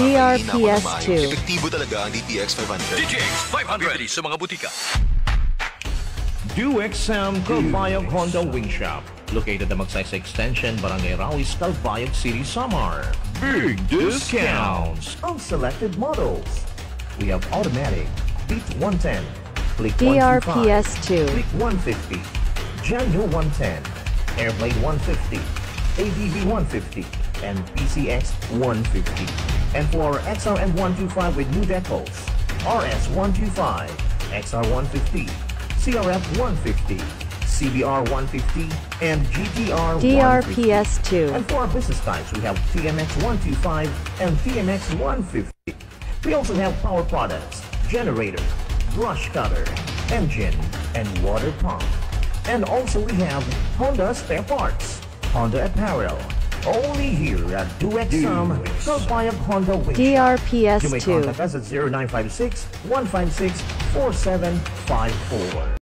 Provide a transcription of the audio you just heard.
DRPS2. Epektibo talaga ang DTX 500. DTX 500 sa mga butika. Du Ek Sam Calbayog Honda Wing Shop. Located at Magsaysay Extension, Barangay Rawis, Calbayog City, Samar. Big discounts on selected models. We have automatic, Beat 110, Click 125, DRPS2. Click 150, Genio 110, Airblade 150, ADV 150, and PCX 150. And for XRM 125 with new decals, RS 125, XR 150, CRF 150, CBR 150, and GTR 150. DRPS2. And for our business types, we have TMX 125 and TMX 150. We also have power products, generator, brush cutter, engine, and water pump. And also we have Honda spare parts, Honda apparel. Only here at Du Ek Sam, Calbayog Honda Wing Shop. You may DRPS2. contact us at 0956 156 4754.